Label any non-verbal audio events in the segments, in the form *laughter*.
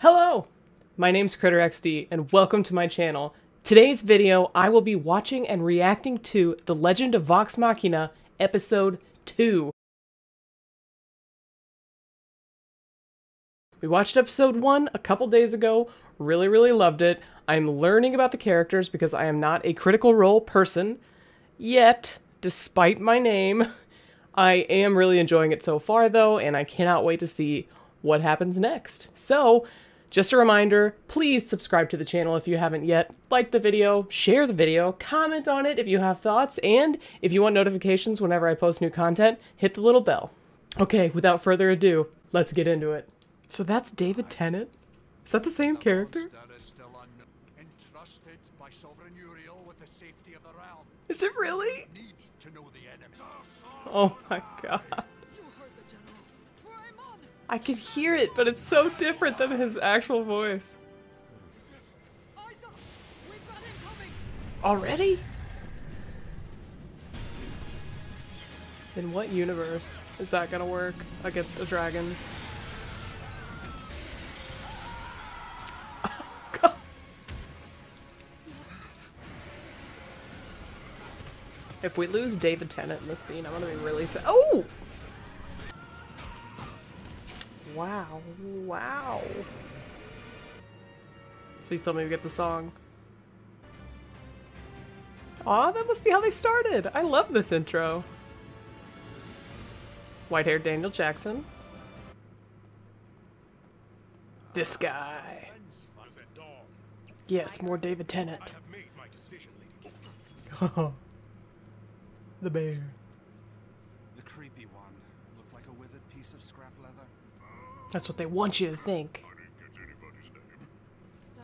Hello! My name's KritterXD and welcome to my channel. Today's video, I will be watching and reacting to The Legend of Vox Machina, Episode 2. We watched Episode 1 a couple days ago, really, really loved it. I'm learning about the characters because I am not a critical role person, yet, despite my name. *laughs* I am really enjoying it so far, though, and I cannot wait to see what happens next. So, just a reminder, please subscribe to the channel if you haven't yet, like the video, share the video, comment on it if you have thoughts, and if you want notifications whenever I post new content, hit the little bell. Okay, without further ado, let's get into it. So that's David Tennant? Is that the same character? Entrusted by Sovereign Uriel with the safety of the realm. Is it really? Need to know the enemy. Oh my god. I can hear it, but it's so different than his actual voice. Already? In what universe is that gonna work against a dragon? *laughs* If we lose David Tennant in this scene, I'm gonna be really sad. Oh! Wow. Wow. Please tell me we get the song. Aw, that must be how they started. I love this intro. White haired Daniel Jackson. This guy. Yes, more David Tennant. have made my decision, Lady the bear. The creepy one looked like a withered piece of scrap leather. That's what they want you to think. So,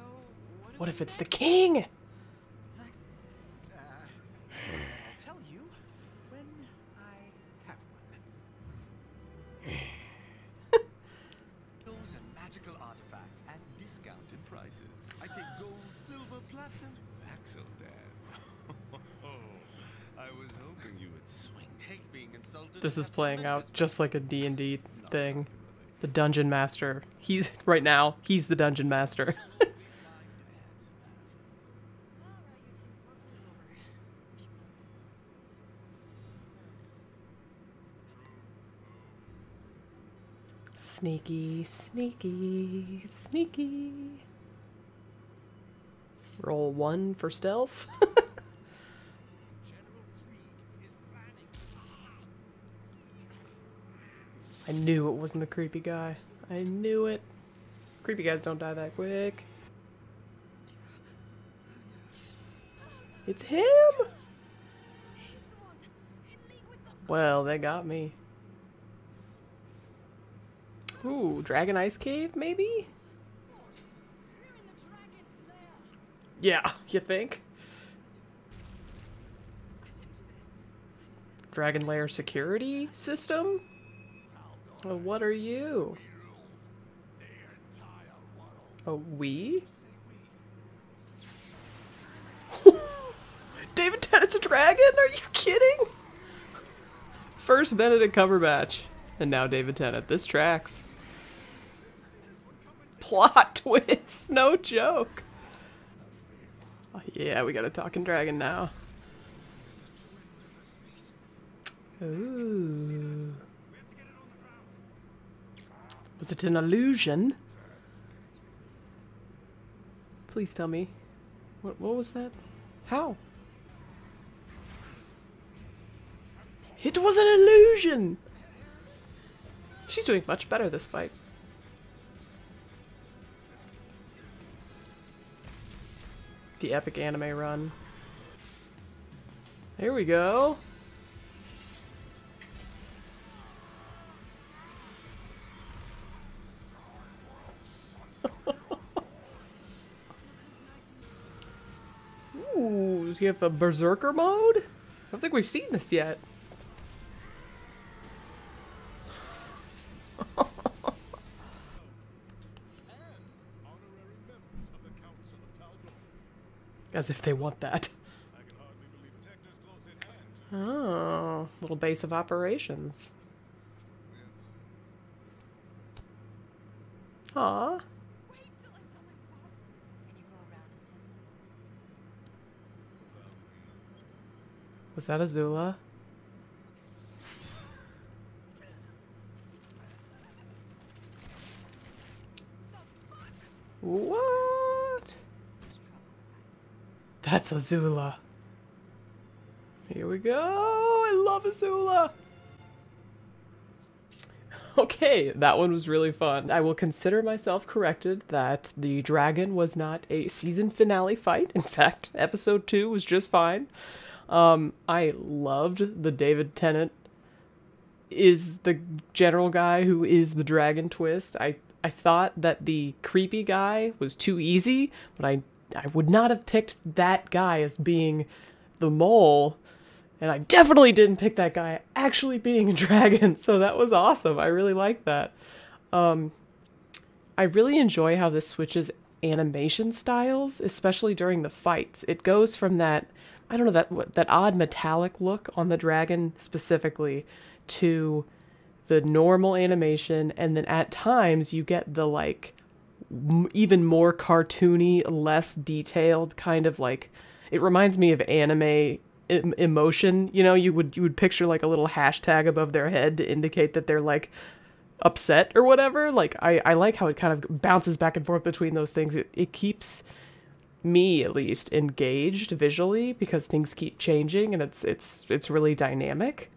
what, What if it's the king? I'll tell you when I have one. Those and magical artifacts at discounted prices. I take gold, silver, platinum, Vaxel, Dan. *laughs* I was hoping you would swing. Hate being insulted. This is playing out just like a D&D thing. The dungeon master. He's *laughs* right now, he's the dungeon master. *laughs* Sneaky, sneaky, sneaky. Roll one for stealth. *laughs* knew it wasn't the creepy guy. I knew it. Creepy guys don't die that quick. It's him! Well, they got me. Ooh, Dragon Ice Cave, maybe? Yeah, *laughs* you think? Dragon Lair security system? Well, what are you? A we? *laughs* David Tennant's a dragon? Are you kidding? First Benedict Cumberbatch, and now David Tennant. This tracks. Plot *laughs* twist, no joke. Oh, yeah, we got a talking dragon now. Ooh. Was it an illusion? Please tell me. What, what was that? How? It was an illusion! She's doing much better this fight. The epic anime run. Here we go. He have a berserker mode? I don't think we've seen this yet. *laughs* As if they want that. *laughs* Oh, little base of operations. Aw. Was that Azula? What? That's Azula. Here we go. I love Azula. Okay, that one was really fun. I will consider myself corrected that the dragon was not a season finale fight. In fact, episode 2 was just fine. Um, I loved the David Tennant is the general guy who is the dragon twist. I I thought that the creepy guy was too easy, but I I would not have picked that guy as being the mole. And I definitely didn't pick that guy actually being a *laughs* dragon, so that was awesome. I really like that. Um, I really enjoy how this switches animation styles, especially during the fights. It goes from that I don't know that that odd metallic look on the dragon specifically to the normal animation and then at times you get the like even more cartoony, less detailed kind of like it reminds me of anime em- emotion, you know, you would you would picture like a little hashtag above their head to indicate that they're like upset or whatever. Like I I like how it kind of bounces back and forth between those things. It it keeps me at least engaged visually because things keep changing and it's it's it's really dynamic.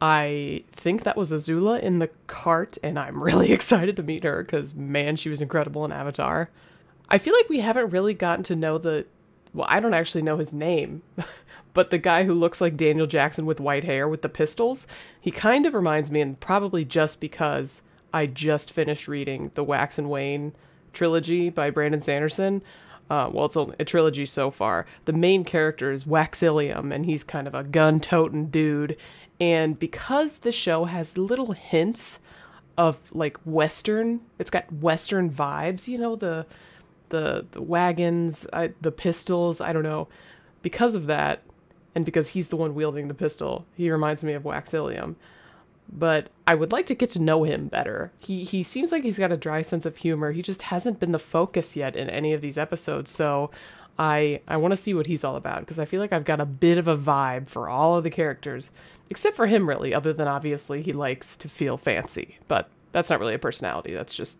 I think that was Azula in the cart, and I'm really *laughs* excited to meet her because, man, she was incredible in Avatar. I feel like we haven't really gotten to know the. Well, I don't actually know his name, *laughs* but the guy who looks like Daniel Jackson with white hair with the pistols, he kind of reminds me, and probably just because I just finished reading the Wax and Wayne trilogy by Brandon Sanderson. Uh, well, it's a trilogy so far. The main character is Waxillium, and he's kind of a gun toting dude. And because the show has little hints of like Western, it's got Western vibes, you know, the the the wagons, I, the pistols. I don't know. Because of that, and because he's the one wielding the pistol, he reminds me of Waxillium. But I would like to get to know him better. He he seems like he's got a dry sense of humor. He just hasn't been the focus yet in any of these episodes. So I I want to see what he's all about because I feel like I've got a bit of a vibe for all of the characters, except for him really. Other than obviously he likes to feel fancy, but that's not really a personality. That's just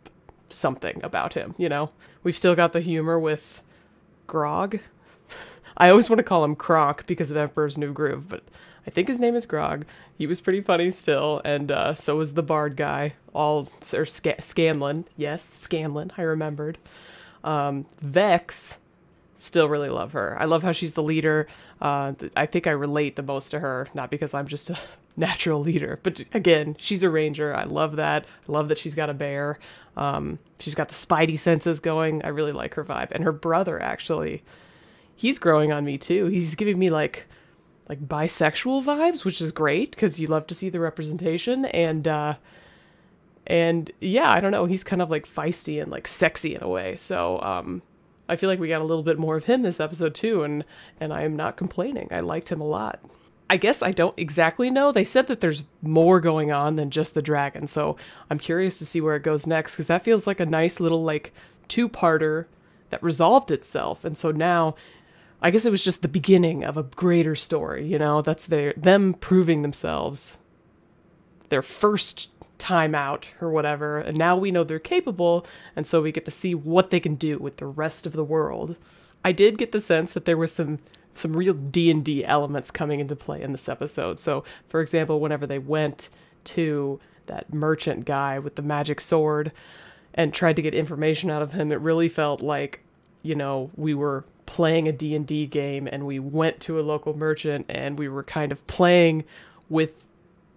something about him, you know. We've still got the humor with Grog. *laughs* I always want to call him Kronk because of Emperor's New Groove, but I think his name is Grog. He was pretty funny still, and uh, so was the Bard guy. All or Sc- Scanlan, yes, Scanlan. I remembered. Um, Vex, still really love her. I love how she's the leader. Uh, th- I think I relate the most to her, not because I'm just a *laughs* natural leader, but again, she's a ranger. I love that. I love that she's got a bear. Um, she's got the spidey senses going. I really like her vibe, and her brother actually, he's growing on me too. He's giving me like like bisexual vibes, which is great because you love to see the representation and uh and yeah, I don't know, he's kind of like feisty and like sexy in a way. So um I feel like we got a little bit more of him this episode too and and I am not complaining. I liked him a lot. I guess I don't exactly know. They said that there's more going on than just the dragon, so I'm curious to see where it goes next because that feels like a nice little like two-parter that resolved itself. And so now I guess it was just the beginning of a greater story, you know? That's their them proving themselves. Their first time out or whatever, and now we know they're capable, and so we get to see what they can do with the rest of the world. I did get the sense that there was some some real D&D elements coming into play in this episode. So, for example, whenever they went to that merchant guy with the magic sword and tried to get information out of him, it really felt like, you know, we were playing a D&D game and we went to a local merchant and we were kind of playing with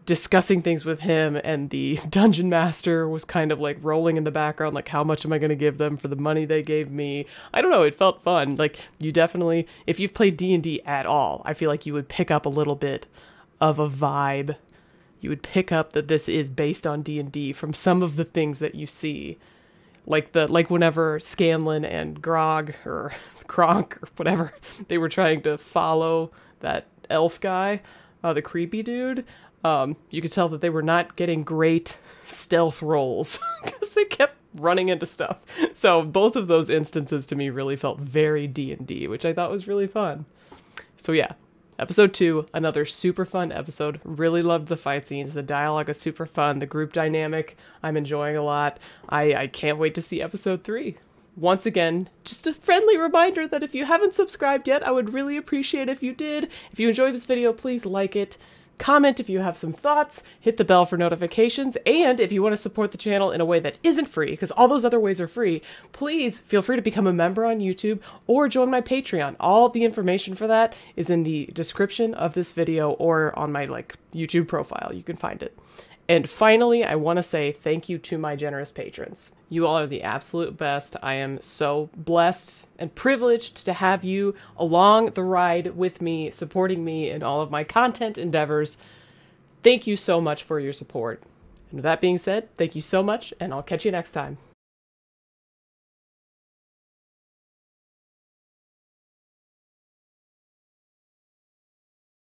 discussing things with him and the *laughs* dungeon master was kind of like rolling in the background like how much am i going to give them for the money they gave me? I don't know it felt fun. Like you definitely if you've played d&d at all i feel like you would pick up a little bit of a vibe. You would pick up that this is based on d&d from some of the things that you see like the like whenever scanlan and grog or *laughs* kronk or whatever *laughs* they were trying to follow that elf guy uh, the creepy dude um, you could tell that they were not getting great *laughs* stealth rolls because they kept running into stuff. So both of those instances to me really felt very D and D, which I thought was really fun. So yeah, Episode 2, another super fun episode. Really loved the fight scenes. The dialogue is super fun. The group dynamic, I'm enjoying a lot. I, I can't wait to see episode 3. Once again, just a friendly reminder that if you haven't subscribed yet, I would really appreciate if you did. If you enjoyed this video, please like it. Comment if you have some thoughts, hit the bell for notifications, and if you want to support the channel in a way that isn't free, because all those other ways are free, please feel free to become a member on YouTube or join my Patreon. All the information for that is in the description of this video or on my like YouTube profile. You can find it. And finally, I want to say thank you to my generous patrons. You all are the absolute best. I am so blessed and privileged to have you along the ride with me, supporting me in all of my content endeavors. Thank you so much for your support. And with that being said, thank you so much, and I'll catch you next time.